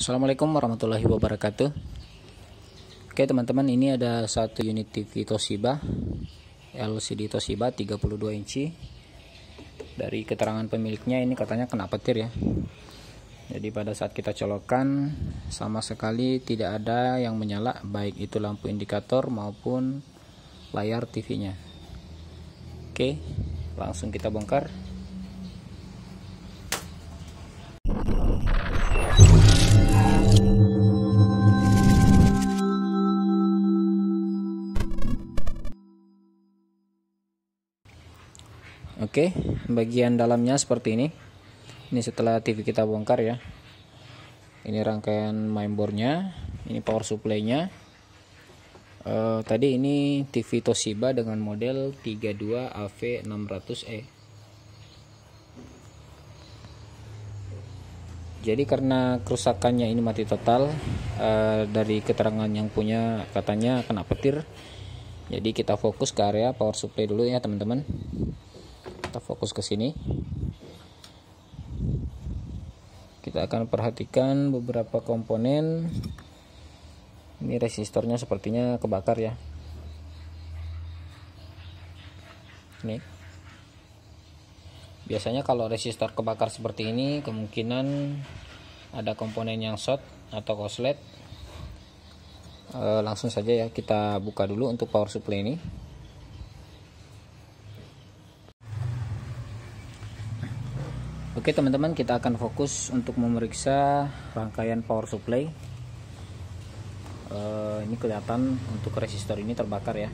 Assalamualaikum warahmatullahi wabarakatuh. Oke teman-teman ini ada satu unit TV Toshiba LCD Toshiba 32 inci. Dari keterangan pemiliknya ini katanya kena petir ya. Jadi pada saat kita colokkan sama sekali tidak ada yang menyala Baik itu lampu indikator maupun layar TV nya Oke langsung kita bongkar Oke, bagian dalamnya seperti ini. Ini setelah TV kita bongkar ya. Ini rangkaian mainboardnya, ini power supply-nya. Uh, tadi ini TV Toshiba dengan model 32 AV600E. Jadi karena kerusakannya ini mati total, uh, dari keterangan yang punya katanya kena petir. Jadi kita fokus ke area power supply dulu ya teman-teman kita fokus ke sini. Kita akan perhatikan beberapa komponen. Ini resistornya sepertinya kebakar ya. Ini. Biasanya kalau resistor kebakar seperti ini kemungkinan ada komponen yang short atau koslet e, langsung saja ya kita buka dulu untuk power supply ini Oke teman-teman kita akan fokus untuk memeriksa rangkaian power supply. Uh, ini kelihatan untuk resistor ini terbakar ya.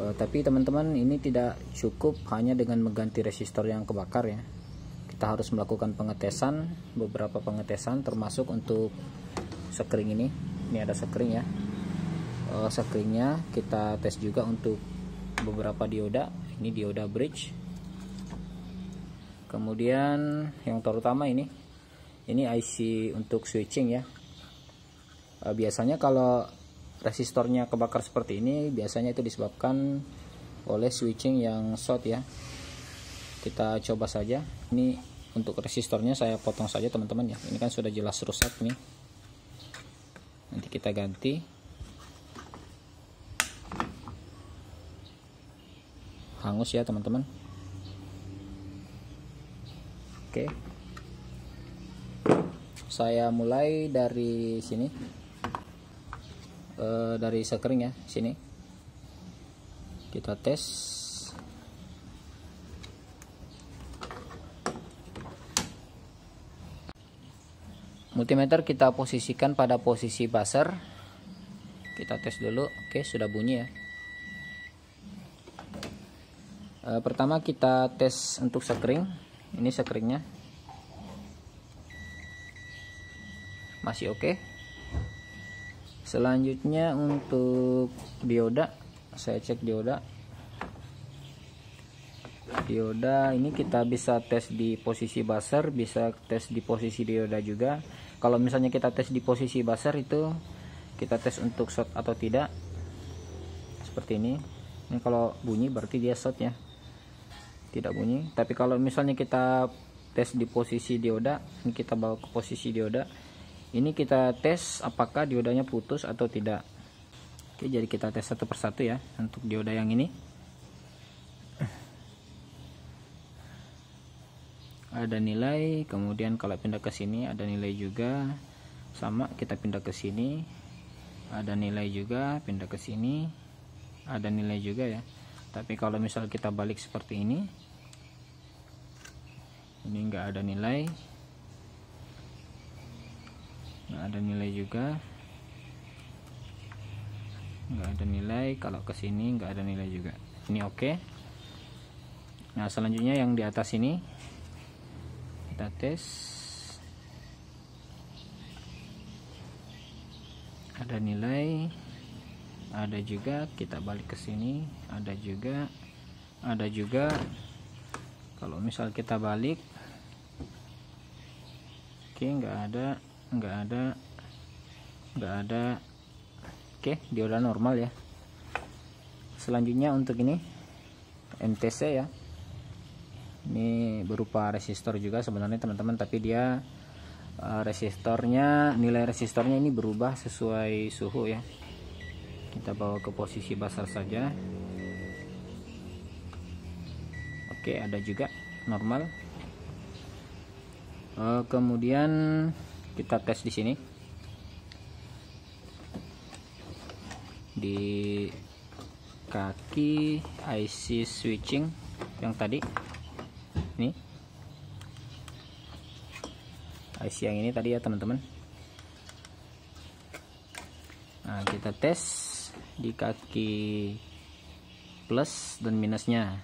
Uh, tapi teman-teman ini tidak cukup hanya dengan mengganti resistor yang kebakar ya. Kita harus melakukan pengetesan beberapa pengetesan termasuk untuk sekring ini. Ini ada sekring ya. Uh, sekringnya kita tes juga untuk beberapa dioda. Ini dioda bridge kemudian yang terutama ini ini IC untuk switching ya. E, biasanya kalau resistornya kebakar seperti ini biasanya itu disebabkan oleh switching yang short ya. Kita coba saja. Ini untuk resistornya saya potong saja teman-teman ya. Ini kan sudah jelas rusak nih. Nanti kita ganti. Hangus ya teman-teman Oke. Saya mulai dari sini. E, dari sekering ya, sini. Kita tes. Multimeter kita posisikan pada posisi buzzer. Kita tes dulu. Oke, sudah bunyi ya. E, pertama kita tes untuk sekring ini sekeringnya masih oke. Okay. selanjutnya untuk dioda saya cek dioda. Dioda ini kita bisa tes di posisi buzzer bisa tes di posisi dioda juga. Kalau misalnya kita tes di posisi buzzer itu kita tes untuk shot atau tidak. Seperti ini. Ini kalau bunyi berarti dia shot ya tidak bunyi. Tapi kalau misalnya kita tes di posisi dioda ini kita bawa ke posisi dioda. Ini kita tes apakah diodanya putus atau tidak. Oke jadi kita tes satu persatu ya untuk dioda yang ini. Ada nilai kemudian kalau pindah ke sini ada nilai juga. Sama kita pindah ke sini. Ada nilai juga pindah ke sini. Ada nilai juga ya. Tapi kalau misal kita balik seperti ini ini enggak ada nilai. Enggak ada nilai juga. Enggak ada nilai. Kalau ke sini enggak ada nilai juga. Ini oke. Okay. nah selanjutnya yang di atas ini. Kita tes. Ada nilai. Ada juga. Kita balik ke sini. Ada juga. Ada juga. Kalau misal kita balik oke nggak ada nggak ada nggak ada. Oke dioda normal ya. Selanjutnya untuk ini MTC ya. Ini berupa resistor juga sebenarnya teman-teman tapi dia uh, resistornya nilai resistornya ini berubah sesuai suhu ya. Kita bawa ke posisi basar saja. Oke ada juga normal uh, kemudian kita tes di sini. Di kaki IC switching yang tadi. Ini. IC yang ini tadi ya teman-teman. Nah kita tes di kaki plus dan minusnya.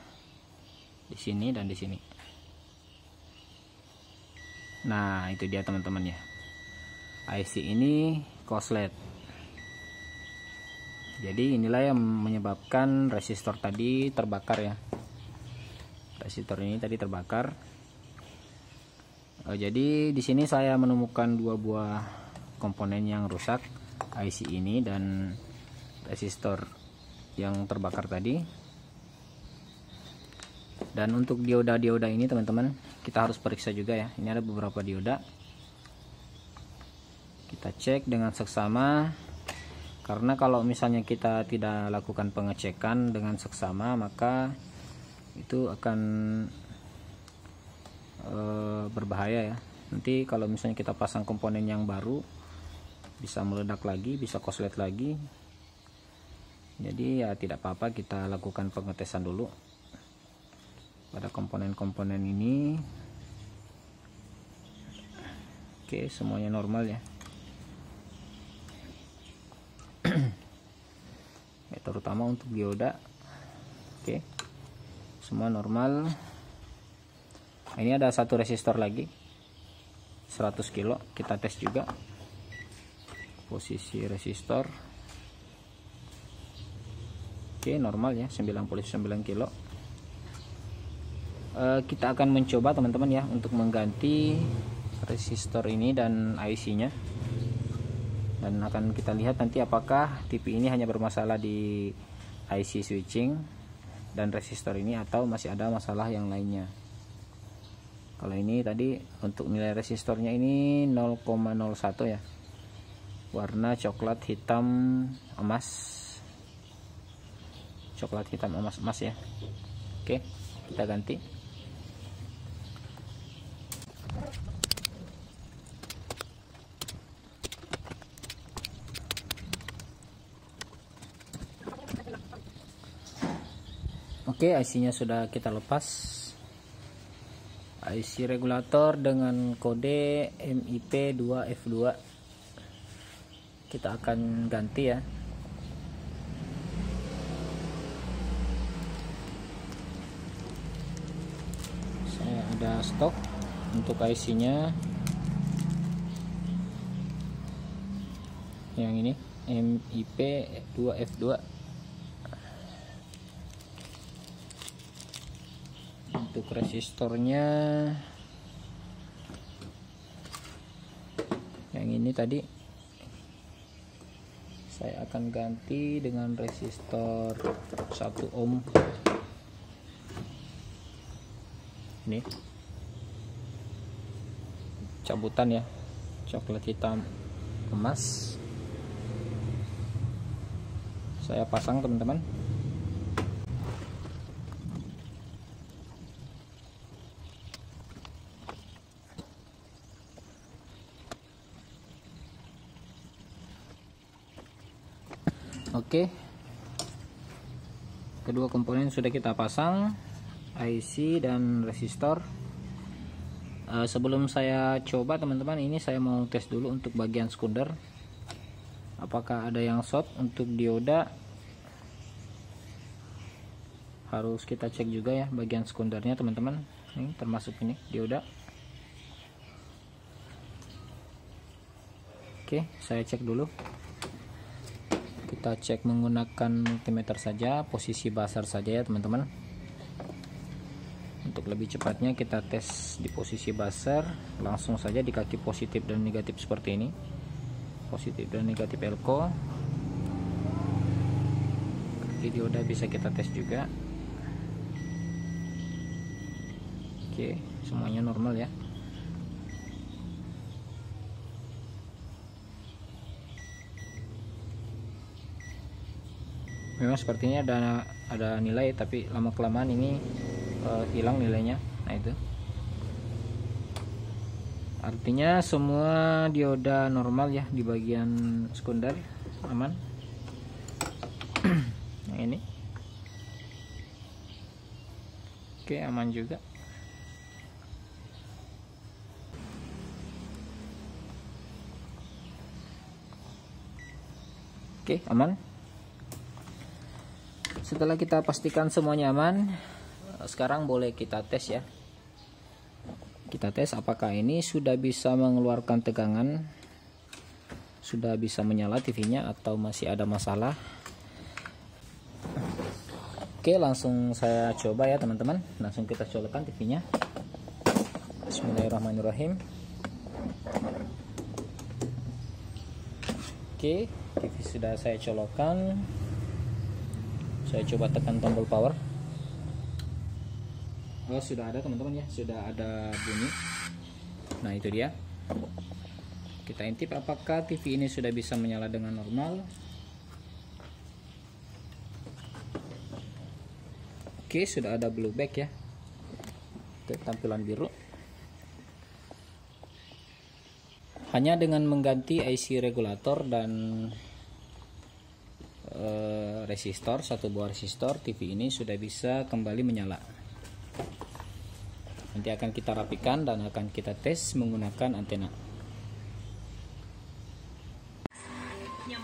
Di sini dan di sini nah itu dia teman-teman ya. IC ini koslet jadi inilah yang menyebabkan resistor tadi terbakar ya. Resistor ini tadi terbakar. Uh, jadi di sini saya menemukan dua buah komponen yang rusak IC ini dan resistor yang terbakar tadi. Dan untuk dioda-dioda ini teman-teman kita harus periksa juga ya. Ini ada beberapa dioda. Kita cek dengan seksama. Karena kalau misalnya kita tidak lakukan pengecekan dengan seksama maka itu akan e, berbahaya ya. Nanti kalau misalnya kita pasang komponen yang baru bisa meledak lagi bisa koslet lagi. Jadi ya tidak apa-apa kita lakukan pengetesan dulu pada komponen-komponen ini. Oke semuanya normal ya. Ya, terutama untuk dioda. Oke semua normal. Nah, ini ada satu resistor lagi. 100 kilo kita tes juga. Posisi resistor. Oke normal ya 99 kilo e, kita akan mencoba teman-teman ya untuk mengganti resistor ini dan IC nya dan akan kita lihat nanti apakah TV ini hanya bermasalah di IC switching dan resistor ini atau masih ada masalah yang lainnya. Kalau ini tadi untuk nilai resistornya ini 0,01 ya. Warna coklat hitam emas. Coklat hitam emas emas ya. Oke kita ganti Oke, IC-nya sudah kita lepas. IC regulator dengan kode MIP2F2. Kita akan ganti ya. Saya ada stok untuk IC-nya. Yang ini MIP2F2. Untuk resistornya yang ini tadi. Saya akan ganti dengan resistor 1 ohm. Ini. Cabutan ya. Coklat hitam emas. Saya pasang teman-teman Oke. Kedua komponen sudah kita pasang IC dan resistor. Uh, sebelum saya coba teman-teman ini saya mau tes dulu untuk bagian sekunder. Apakah ada yang short untuk dioda? Harus kita cek juga ya bagian sekundernya teman-teman. Ini termasuk ini dioda. Oke, saya cek dulu kita cek menggunakan multimeter saja posisi basar saja ya teman-teman. Untuk lebih cepatnya kita tes di posisi basar langsung saja di kaki positif dan negatif seperti ini. Positif dan negatif elko. Kaki dioda bisa kita tes juga. Oke semuanya normal ya memang sepertinya ada ada nilai tapi lama kelamaan ini uh, hilang nilainya. Nah itu. Artinya semua dioda normal ya di bagian sekunder. Aman. Yang ini. Oke aman juga. Oke aman setelah kita pastikan semuanya aman sekarang boleh kita tes ya. Kita tes apakah ini sudah bisa mengeluarkan tegangan sudah bisa menyala TV nya atau masih ada masalah. Oke langsung saya coba ya teman-teman. Langsung kita colokkan TV nya Bismillahirrahmanirrahim. Oke TV sudah saya colokkan saya coba tekan tombol power. Oh sudah ada teman-teman ya. Sudah ada bunyi. Nah itu dia. Kita intip apakah TV ini sudah bisa menyala dengan normal? Oke sudah ada blue back ya. Oke tampilan biru. Hanya dengan mengganti IC regulator dan resistor satu buah resistor TV ini sudah bisa kembali menyala. Nanti akan kita rapikan dan akan kita tes menggunakan antena.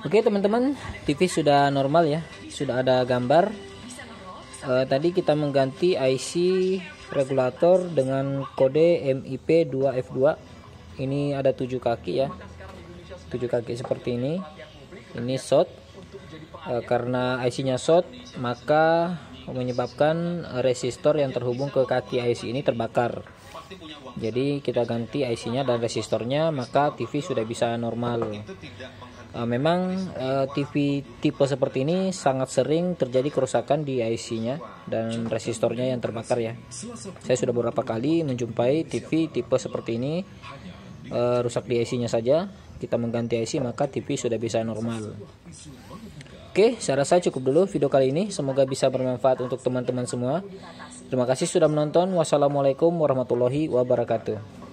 Oke teman-teman TV sudah normal ya. Sudah ada gambar. E, tadi kita mengganti IC regulator dengan kode MIP 2F2 ini ada tujuh kaki ya. Tujuh kaki seperti ini. Ini short karena IC-nya short maka menyebabkan resistor yang terhubung ke kaki IC ini terbakar. Jadi kita ganti IC-nya dan resistornya maka TV sudah bisa normal. E, memang e, TV tipe seperti ini sangat sering terjadi kerusakan di IC-nya dan resistornya yang terbakar ya. Saya sudah beberapa kali menjumpai TV tipe seperti ini rusak di IC-nya saja. Kita mengganti IC maka TV sudah bisa normal Oke, saya rasa cukup dulu video kali ini. Semoga bisa bermanfaat untuk teman-teman semua. Terima kasih sudah menonton. Wassalamualaikum warahmatullahi wabarakatuh.